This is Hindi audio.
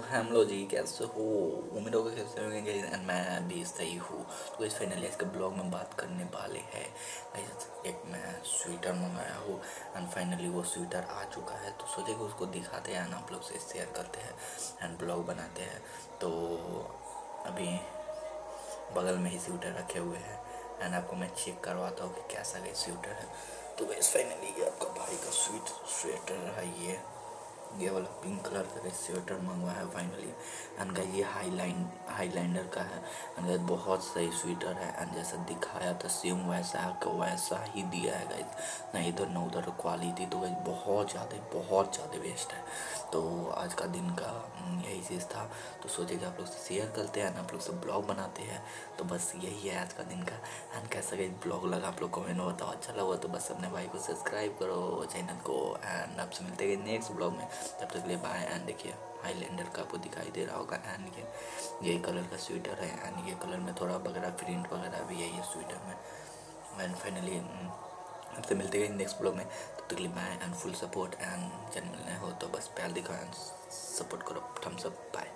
हम लोग जी कैसे हो? उम्मीद होगा कैसे होंगे एंड मैं भी सही हूँ। तो इस फाइनली इसके ब्लॉग में बात करने वाले हैं। एक मैं स्वेटर मंगाया हूँ एंड फाइनली वो स्वेटर आ चुका है। तो सोचे कि उसको दिखाते हैं एंड आप लोग से शेयर करते हैं एंड ब्लॉग बनाते हैं। तो अभी बगल में ही स्वेटर रखे हुए हैं एंड आपको मैं चेक करवाता हूँ कि कैसा गई स्वेटर है। तो वैसे फाइनली आपका भाई का स्वीट स्वेटर है ये। ये वाला पिंक कलर का स्वेटर मंगवाया है फाइनली एंड ये हाईलाइन हाईलाइनर का है। एंड गाइस बहुत सही स्वेटर है। एंड जैसा दिखाया था सेम वैसा वैसा ही दिया है गाइस ना इधर ना उधर क्वालिटी तो गाइस बहुत ज़्यादा बहुत ज़्यादा बेस्ट है। तो आज का दिन का हम्म, यही चीज़ था। तो सोचे कि आप लोग से शेयर करते हैं आप लोग से ब्लॉग बनाते हैं तो बस यही है आज का दिन का। एंड कैसा गई ब्लॉग लगा आप लोग कमेंट में बताओ अच्छा लगा तो बस अपने भाई को सब्सक्राइब करो चैनल को। एंड आपसे मिलते हैं नेक्स्ट ब्लॉग में। तब तक लिए बाय एंड देखिए हाईलैंडर का आपको दिखाई दे रहा होगा। एंड ये यही कलर का स्वेटर है। एंड ये कलर में थोड़ा वगैरह प्रिंट वगैरह भी यही है स्वेटर में। एंड फाइनली आपसे मिलते हैं नेक्स्ट ब्लॉग में। तब तक लिए bye and full support and channel नए हो तो बस प्यार दिखाओ एंड सपोर्ट करो थम्स अप बाय